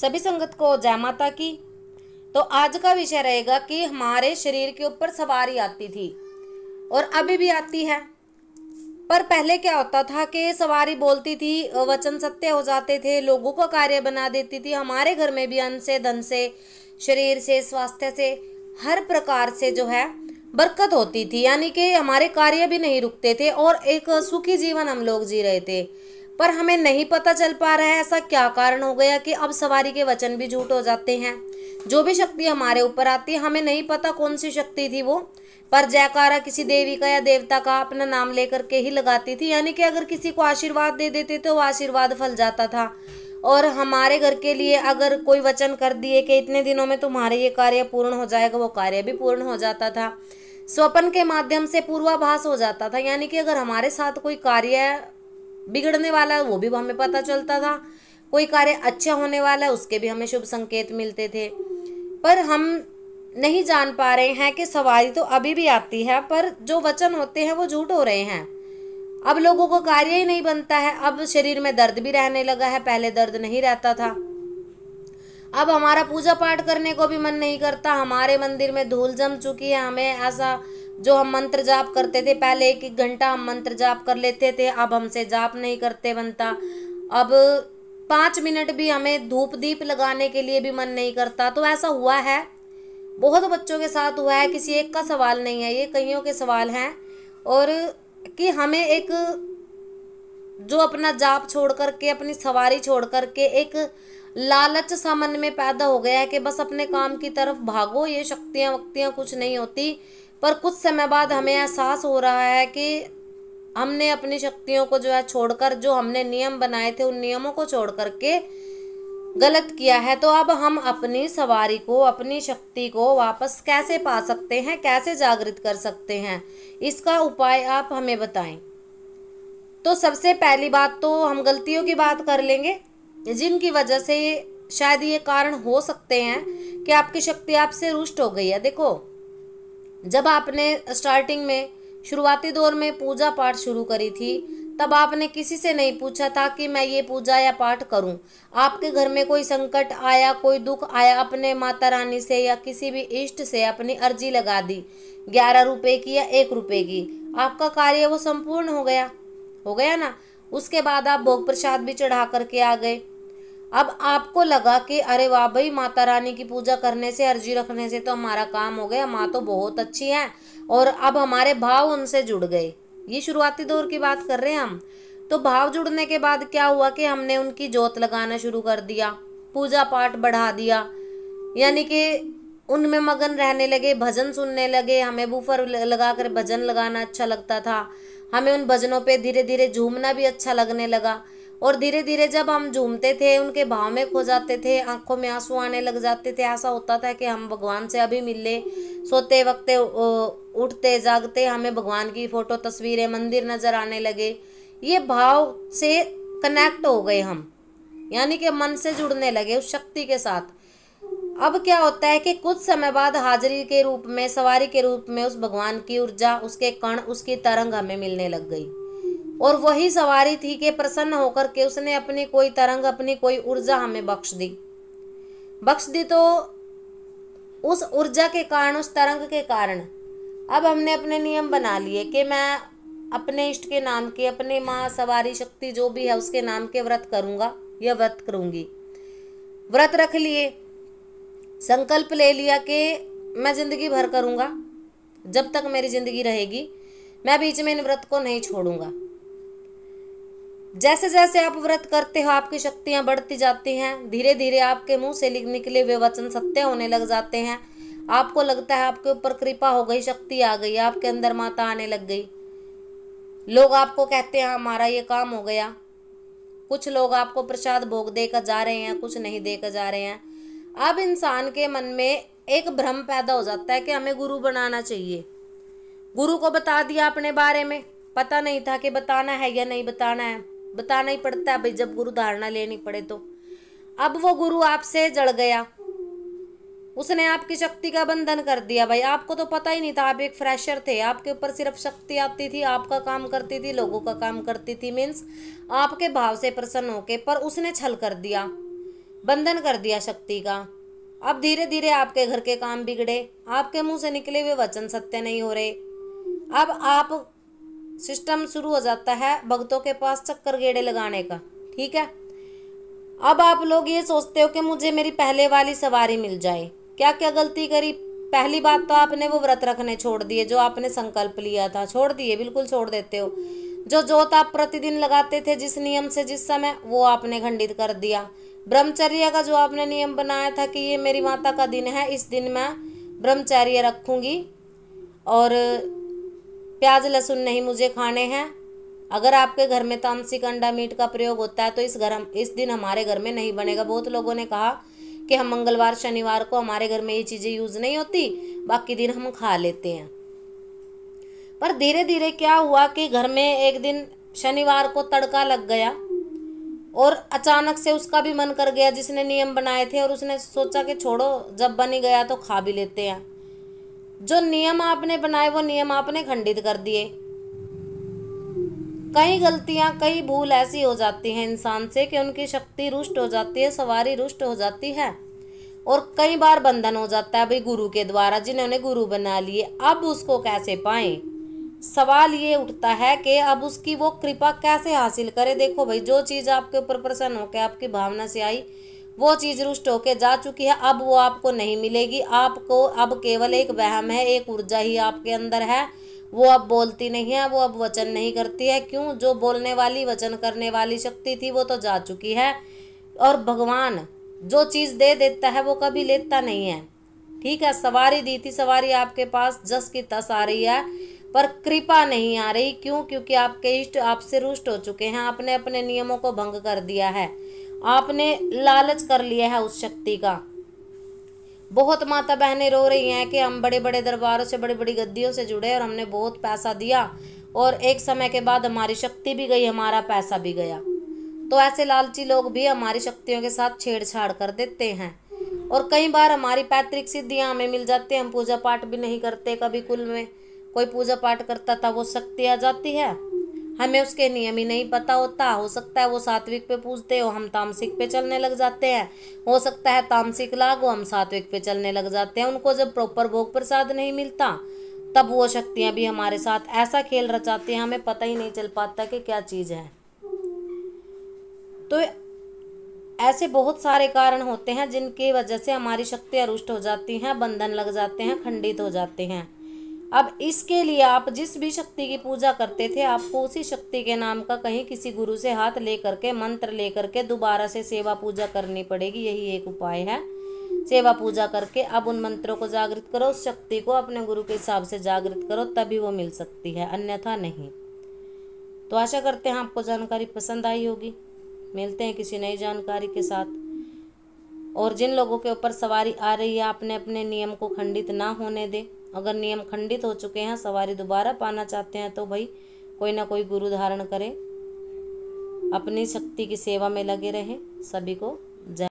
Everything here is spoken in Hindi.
सभी संगत को जय माता की। तो आज का विषय रहेगा कि हमारे शरीर के ऊपर सवारी आती थी और अभी भी आती है। पर पहले क्या होता था कि सवारी बोलती थी, वचन सत्य हो जाते थे, लोगों का कार्य बना देती थी। हमारे घर में भी अन्न से, धन से, शरीर से, स्वास्थ्य से, हर प्रकार से जो है, बरकत होती थी। यानी कि हमारे कार्य भी नहीं रुकते थे और एक सुखी जीवन हम लोग जी रहे थे। पर हमें नहीं पता चल पा रहा है ऐसा क्या कारण हो गया कि अब सवारी के वचन भी झूठ हो जाते हैं। जो भी शक्ति हमारे ऊपर आती है, हमें नहीं पता कौन सी शक्ति थी वो, पर जयकारा किसी देवी का या देवता का अपना नाम लेकर के ही लगाती थी। यानी कि अगर किसी को आशीर्वाद दे देते तो वो आशीर्वाद फल जाता था। और हमारे घर के लिए अगर कोई वचन कर दिए कि इतने दिनों में तुम्हारे ये कार्य पूर्ण हो जाएगा, वो कार्य भी पूर्ण हो जाता था। स्वपन के माध्यम से पूर्वाभास हो जाता था। यानी कि अगर हमारे साथ कोई कार्य बिगड़ने वाला है वो भी हमें पता चलता था। कोई कार्य अच्छा होने वाला है उसके भी हमें शुभ संकेत मिलते थे। पर हम नहीं जान पा रहे हैं कि सवारी तो अभी भी आती है, पर जो वचन होते हैं वो झूठ हो रहे हैं। अब लोगों को कार्य ही नहीं बनता है। अब शरीर में दर्द भी रहने लगा है, पहले दर्द नहीं रहता था। अब हमारा पूजा पाठ करने को भी मन नहीं करता। हमारे मंदिर में धूल जम चुकी है, हमें ऐसा जो हम मंत्र जाप करते थे, पहले एक एक घंटा हम मंत्र जाप कर लेते थे, अब हमसे जाप नहीं करते बनता। अब पाँच मिनट भी हमें धूप दीप लगाने के लिए भी मन नहीं करता। तो ऐसा हुआ है। बहुत बच्चों के साथ हुआ है, किसी एक का सवाल नहीं है, ये कईयों के सवाल हैं। और कि हमें एक जो अपना जाप छोड़ करके, अपनी सवारी छोड़ करके एक लालच सा मन में पैदा हो गया है कि बस अपने काम की तरफ़ भागो, ये शक्तियाँ, वक्तियाँ कुछ नहीं होती। पर कुछ समय बाद हमें एहसास हो रहा है कि हमने अपनी शक्तियों को जो है छोड़कर, जो हमने नियम बनाए थे, उन नियमों को छोड़ करके गलत किया है। तो अब हम अपनी सवारी को, अपनी शक्ति को वापस कैसे पा सकते हैं, कैसे जागृत कर सकते हैं, इसका उपाय आप हमें बताएँ। तो सबसे पहली बात तो हम गलतियों की बात कर लेंगे, जिनकी वजह से शायद ये कारण हो सकते हैं कि आपकी शक्ति आपसे रुष्ट हो गई है। देखो जब आपने स्टार्टिंग में, शुरुआती दौर में पूजा पाठ शुरू करी थी, तब आपने किसी से नहीं पूछा था कि मैं ये पूजा या पाठ करूँ। आपके घर में कोई संकट आया, कोई दुख आया अपने माता रानी से या किसी भी इष्ट से अपनी अर्जी लगा दी, ग्यारह रुपए की या एक रुपए की। आपका कार्य वो संपूर्ण हो गया। हो गया ना? उसके बाद आप भोग प्रसाद भी चढ़ा करके आ गए। अब आपको लगा कि, अरे वाह भाई, माता रानी की पूजा करने से, अर्जी रखने से तो हमारा काम हो गया, माँ तो बहुत अच्छी है। और अब हमारे भाव उनसे जुड़ गए। ये शुरुआती दौर की बात कर रहे हैं हम। तो भाव जुड़ने के बाद क्या हुआ कि हमने उनकी जोत लगाना शुरू कर दिया, पूजा पाठ बढ़ा दिया। यानी कि उनमें मगन रहने लगे, भजन सुनने लगे, हमें बूफर लगा कर भजन लगाना अच्छा लगता था। हमें उन भजनों पे धीरे धीरे झूमना भी अच्छा लगने लगा। और धीरे धीरे जब हम झूमते थे, उनके भाव में खो जाते थे, आँखों में आँसू आने लग जाते थे, ऐसा होता था कि हम भगवान से अभी मिल सोते वक्त उठते, जागते हमें भगवान की फ़ोटो, तस्वीरें, मंदिर नज़र आने लगे। ये भाव से कनेक्ट हो गए हम, यानी कि मन से जुड़ने लगे उस शक्ति के साथ। अब क्या होता है कि कुछ समय बाद हाजिरी के रूप में, सवारी के रूप में उस भगवान की ऊर्जा, उसके कण, उसकी तरंग हमें मिलने लग गई। और वही सवारी थी कि प्रसन्न होकर के उसने अपनी कोई तरंग, अपनी कोई ऊर्जा हमें बख्श दी। बख्श दी तो उस ऊर्जा के कारण, उस तरंग के कारण। अब हमने अपने नियम बना लिए कि मैं अपने इष्ट के नाम के, अपने माँ, सवारी शक्ति जो भी है उसके नाम के व्रत करूँगा, या व्रत करूँगी। व्रत रख लिए, संकल्प ले लिया कि मैं ज़िंदगी भर करूँगा, जब तक मेरी ज़िंदगी रहेगी, मैं बीच में इन व्रत को नहीं छोड़ूँगा। जैसे जैसे आप व्रत करते हो, आपकी शक्तियाँ बढ़ती जाती हैं। धीरे धीरे आपके मुँह से निकले हुए वचन सत्य होने लग जाते हैं। आपको लगता है आपके ऊपर कृपा हो गई, शक्ति आ गई, आपके अंदर माता आने लग गई। लोग आपको कहते हैं, हमारा ये काम हो गया। कुछ लोग आपको प्रसाद भोग देकर जा रहे हैं, कुछ नहीं देकर जा रहे हैं। अब इंसान के मन में एक भ्रम पैदा हो जाता है कि हमें गुरु बनाना चाहिए। गुरु को बता दिया अपने बारे में। पता नहीं था कि बताना है या नहीं बताना है। बताना ही पड़ता है भाई, जब गुरु धारणा लेनी पड़े तो। अब वो गुरु आपसे जड़ गया। उसने आपकी शक्ति का बंधन कर दिया भाई। आपको तो पता ही नहीं था, आप एक फ्रेशर थे। आपके ऊपर सिर्फ़ शक्ति आती थी, आपका काम करती थी, लोगों का काम करती थी मीन्स आपके भाव से प्रसन्न होके, पर उसने छल कर दिया। बंधन कर दिया शक्ति का। अब धीरे धीरे आपके घर के काम बिगड़े। आपके मुँह से निकले हुए वचन सत्य नहीं हो रहे। अब आप सिस्टम शुरू हो जाता है भक्तों के पास चक्कर गेड़े लगाने का, ठीक है? अब आप लोग ये सोचते हो कि मुझे मेरी पहले वाली सवारी मिल जाए। क्या क्या गलती करी? पहली बात तो आपने वो व्रत रखने छोड़ दिए, जो आपने संकल्प लिया था, छोड़ दिए, बिल्कुल छोड़ देते हो। जो जोत आप प्रतिदिन लगाते थे, जिस नियम से, जिस समय, वो आपने खंडित कर दिया। ब्रह्मचर्य का जो आपने नियम बनाया था कि ये मेरी माता का दिन है, इस दिन मैं ब्रह्मचर्य रखूँगी। और प्याज लहसुन नहीं मुझे खाने हैं। अगर आपके घर में तामसिक अंडा मीट का प्रयोग होता है तो इस घर इस दिन हमारे घर में नहीं बनेगा। बहुत लोगों ने कहा कि हम मंगलवार, शनिवार को हमारे घर में ये चीज़ें यूज़ नहीं होती, बाकी दिन हम खा लेते हैं। पर धीरे धीरे क्या हुआ कि घर में एक दिन शनिवार को तड़का लग गया और अचानक से उसका भी मन कर गया, जिसने नियम बनाए थे और उसने सोचा कि छोड़ो, जब बन ही गया तो खा भी लेते हैं। जो नियम आपने बनाए, वो नियम आपने खंडित कर दिए। कई गलतियाँ, कई भूल ऐसी हो जाती हैं इंसान से कि उनकी शक्ति रुष्ट हो जाती है, सवारी रुष्ट हो जाती है। और कई बार बंधन हो जाता है भाई गुरु के द्वारा जिन्होंने गुरु बना लिए। अब उसको कैसे पाए? सवाल ये उठता है कि अब उसकी वो कृपा कैसे हासिल करे? देखो भाई, जो चीज़ आपके ऊपर प्रसन्न होकर आपकी भावना से आई वो चीज़ रुष्ट होके जा चुकी है, अब वो आपको नहीं मिलेगी। आपको अब केवल एक वहम है, एक ऊर्जा ही आपके अंदर है। वो अब बोलती नहीं है, वो अब वचन नहीं करती है। क्यों? जो बोलने वाली, वचन करने वाली शक्ति थी, वो तो जा चुकी है। और भगवान जो चीज़ दे देता है, वो कभी लेता नहीं है। ठीक है, सवारी दी थी, सवारी आपके पास, जस की तस आ रही है, पर कृपा नहीं आ रही। क्यों? क्योंकि आपके इष्ट आपसे रुष्ट हो चुके हैं, आपने अपने नियमों को भंग कर दिया है। आपने लालच कर लिया है उस शक्ति का। बहुत माता बहनें रो रही हैं कि हम बड़े बड़े दरबारों से बड़ी बड़ी गद्दियों से जुड़े और हमने बहुत पैसा दिया और एक समय के बाद हमारी शक्ति भी गई, हमारा पैसा भी गया। तो ऐसे लालची लोग भी हमारी शक्तियों के साथ छेड़छाड़ कर देते हैं और कई बार हमारी पैतृक सिद्धियाँ हमें मिल जाती हैं। हम पूजा पाठ भी नहीं करते, कभी कुल में कोई पूजा पाठ करता था, वो शक्ति आ जाती है। हमें उसके नियम ही नहीं पता होता। हो सकता है वो सात्विक पे पूजते हो, हम तामसिक पे चलने लग जाते हैं। हो सकता है तामसिक लागो हम सात्विक पे चलने लग जाते हैं। उनको जब प्रॉपर भोग प्रसाद नहीं मिलता, तब वो शक्तियाँ भी हमारे साथ ऐसा खेल रचाती हैं, हमें पता ही नहीं चल पाता कि क्या चीज़ है। तो ऐसे बहुत सारे कारण होते हैं जिनकी वजह से हमारी शक्तियाँ रुष्ट हो जाती हैं, बंधन लग जाते हैं, खंडित हो जाते हैं। अब इसके लिए आप जिस भी शक्ति की पूजा करते थे, आपको उसी शक्ति के नाम का कहीं किसी गुरु से हाथ ले करके मंत्र ले करके दोबारा से सेवा पूजा करनी पड़ेगी। यही एक उपाय है। सेवा पूजा करके अब उन मंत्रों को जागृत करो, उस शक्ति को अपने गुरु के हिसाब से जागृत करो, तभी वो मिल सकती है, अन्यथा नहीं। तो आशा करते हैं आपको जानकारी पसंद आई होगी। मिलते हैं किसी नई जानकारी के साथ। और जिन लोगों के ऊपर सवारी आ रही है, आपने अपने नियम को खंडित ना होने दे। अगर नियम खंडित हो चुके हैं, सवारी दोबारा पाना चाहते हैं तो भाई कोई ना कोई गुरु धारण करें। अपनी शक्ति की सेवा में लगे रहें, सभी को